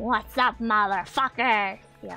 What's up, motherfucker? Yeah.